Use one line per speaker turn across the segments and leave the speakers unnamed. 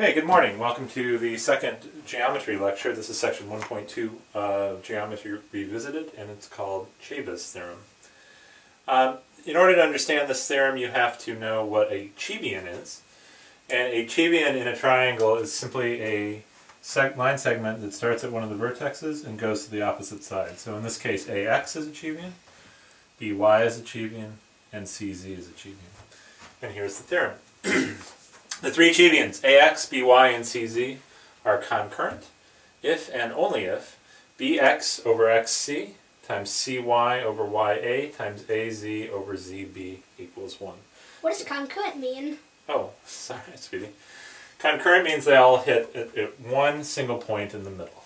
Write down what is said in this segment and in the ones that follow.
Okay, good morning. Welcome to the second geometry lecture. This is section 1.2 of Geometry Revisited, and it's called Ceva's theorem. Um, in order to understand this theorem, you have to know what a cevian is. And a cevian in a triangle is simply a seg line segment that starts at one of the vertexes and goes to the opposite side. So in this case, AX is a cevian, BY is a cevian, and CZ is a cevian. And here's the theorem. The three cevians, AX, BY, and CZ, are concurrent if and only if BX over XC times CY over YA times AZ over ZB equals 1.
What does concurrent mean?
Oh, sorry, sweetie. Concurrent means they all hit at, at one single point in the middle.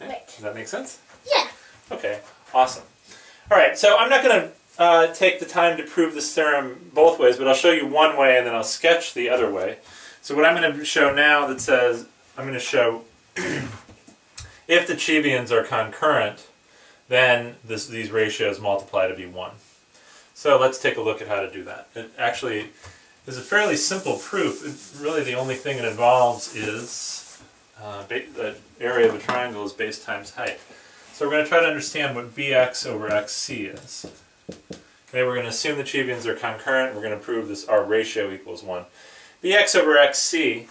Okay?
Right.
Does that make sense?
Yeah.
Okay, awesome. All right, so I'm not going to uh, take the time to prove this theorem both ways, but I'll show you one way and then I'll sketch the other way. So what I'm going to show now that says, I'm going to show if the cevians are concurrent, then this, these ratios multiply to be 1. So let's take a look at how to do that. It actually is a fairly simple proof. It, really the only thing it involves is uh, the area of a triangle is base times height. So we're going to try to understand what bx over xc is. Okay, we're going to assume the cevians are concurrent. We're going to prove this our ratio equals 1. bx over xc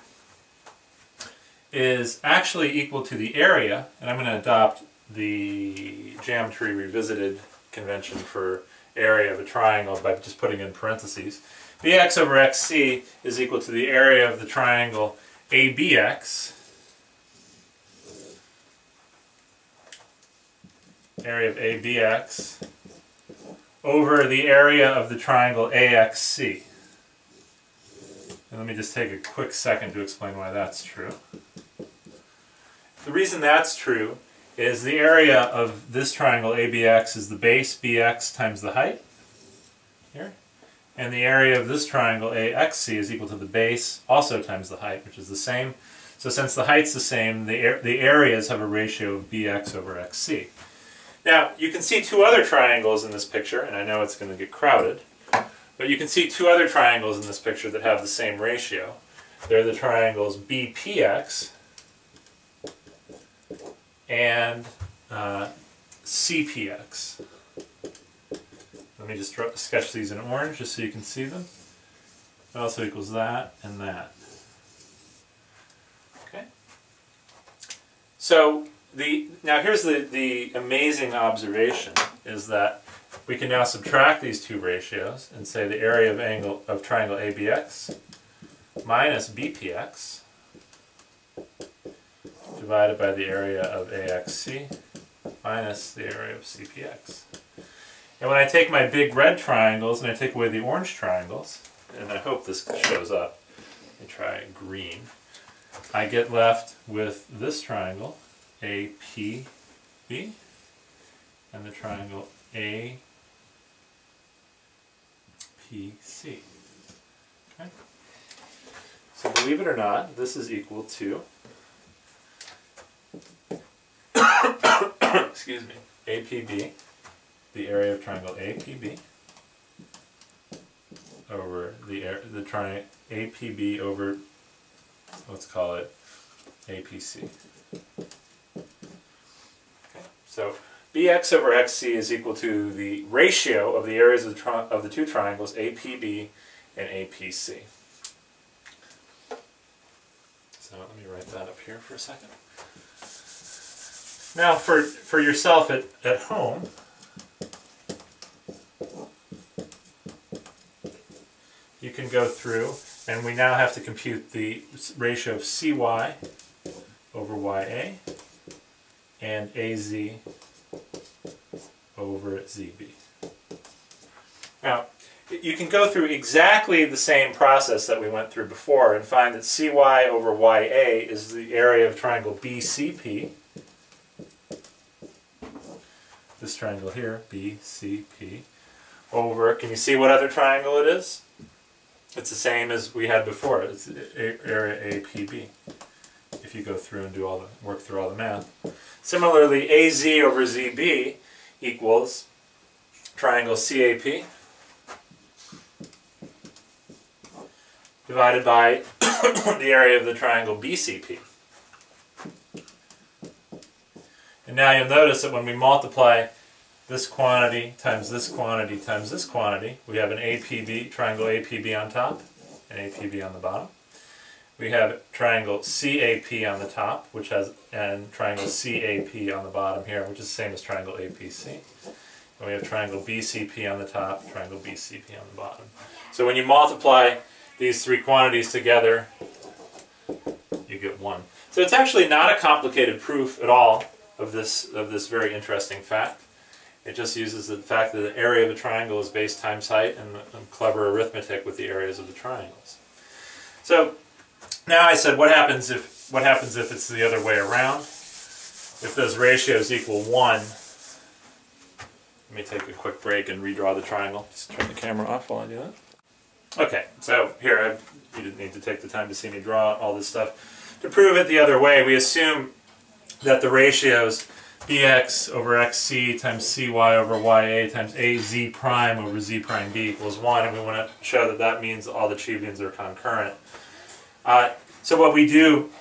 is actually equal to the area, and I'm going to adopt the geometry revisited convention for area of a triangle by just putting in parentheses. bx over xc is equal to the area of the triangle abx area of ABX over the area of the triangle AXC. And let me just take a quick second to explain why that's true. The reason that's true is the area of this triangle ABX is the base BX times the height, here. And the area of this triangle AXC is equal to the base also times the height, which is the same. So since the height's the same, the, the areas have a ratio of BX over XC. Now, you can see two other triangles in this picture, and I know it's going to get crowded, but you can see two other triangles in this picture that have the same ratio. They're the triangles BPX and uh, CPX. Let me just sketch these in orange just so you can see them. Also equals that and that. Okay. So the now here's the, the amazing observation is that we can now subtract these two ratios and say the area of angle of triangle ABX minus BPX divided by the area of AXC minus the area of CPX. And when I take my big red triangles and I take away the orange triangles, and I hope this shows up, me try green, I get left with this triangle APB and the triangle APC. Okay. So believe it or not, this is equal to excuse me, APB, the area of triangle APB over the the triangle APB over let's call it APC. So bx over xc is equal to the ratio of the areas of the, of the two triangles APB and APC. So let me write that up here for a second. Now for, for yourself at, at home, you can go through and we now have to compute the ratio of CY over YA and AZ over ZB. Now, you can go through exactly the same process that we went through before and find that CY over YA is the area of triangle BCP. This triangle here, BCP, over, can you see what other triangle it is? It's the same as we had before, it's area APB if you go through and do all the work through all the math. Similarly, AZ over ZB equals triangle CAP divided by the area of the triangle BCP. And now you'll notice that when we multiply this quantity times this quantity times this quantity, we have an APB, triangle APB on top, and APB on the bottom. We have triangle CAP on the top, which has, and triangle CAP on the bottom here, which is the same as triangle APC. And we have triangle BCP on the top, triangle BCP on the bottom. So when you multiply these three quantities together, you get one. So it's actually not a complicated proof at all of this, of this very interesting fact. It just uses the fact that the area of a triangle is base times height and, and clever arithmetic with the areas of the triangles. So now I said what happens if what happens if it's the other way around? If those ratios equal 1, let me take a quick break and redraw the triangle. Just turn the camera off while I do that. Okay, so here, I, you didn't need to take the time to see me draw all this stuff. To prove it the other way, we assume that the ratios bx over xc times cy over ya times az prime over z prime b equals 1, and we want to show that that means all the cevians are concurrent. Uh, so what we do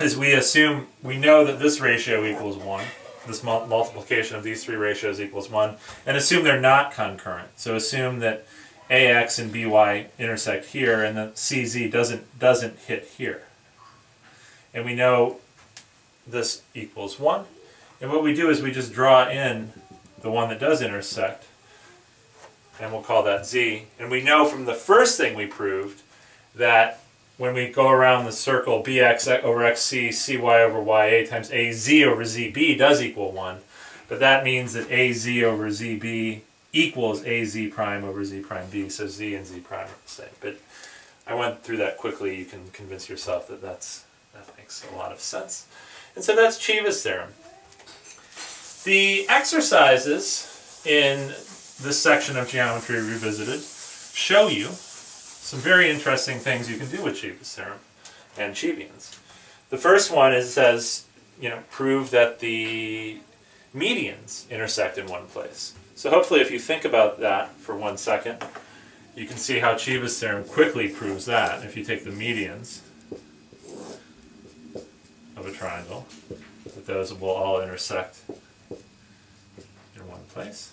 is we assume, we know that this ratio equals 1, this mul multiplication of these three ratios equals 1, and assume they're not concurrent. So assume that ax and by intersect here, and that cz doesn't, doesn't hit here. And we know this equals 1. And what we do is we just draw in the one that does intersect, and we'll call that z. And we know from the first thing we proved that when we go around the circle bx over xc, cy over ya times az over zb does equal 1. But that means that az over zb equals az prime over z prime b, so z and z prime are the same. But I went through that quickly. You can convince yourself that that's, that makes a lot of sense. And so that's Ceva's theorem. The exercises in this section of Geometry Revisited show you some very interesting things you can do with Ceva's theorem and cevians. The first one is says, you know, prove that the medians intersect in one place. So hopefully if you think about that for one second, you can see how Ceva's theorem quickly proves that. If you take the medians of a triangle, that those will all intersect in one place.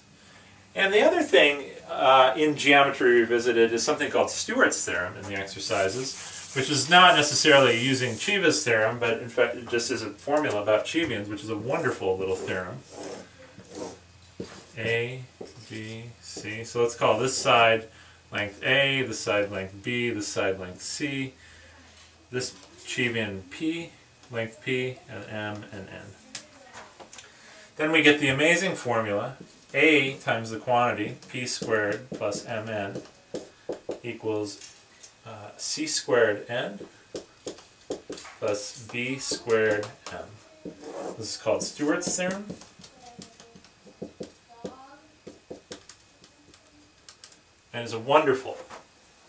And the other thing uh, in Geometry Revisited is something called Stewart's theorem in the exercises, which is not necessarily using Ceva's theorem, but in fact it just is a formula about cevians, which is a wonderful little theorem. A, B, C. So let's call this side length A, this side length B, this side length C, this cevian P, length P, and M and N. Then we get the amazing formula a times the quantity, p squared plus mn, equals uh, c squared n plus b squared m. This is called Stewart's theorem. And it's a wonderful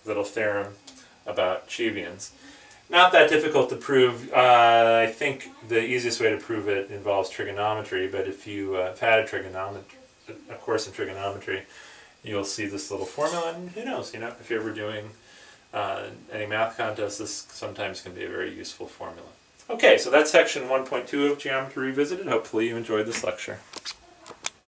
little theorem about cevians. Not that difficult to prove. Uh, I think the easiest way to prove it involves trigonometry, but if you uh, have had a trigonometry a course in trigonometry, you'll see this little formula, and who knows, you know, if you're ever doing uh, any math contests, this sometimes can be a very useful formula. Okay, so that's section 1.2 of Geometry Revisited. Hopefully you enjoyed this lecture.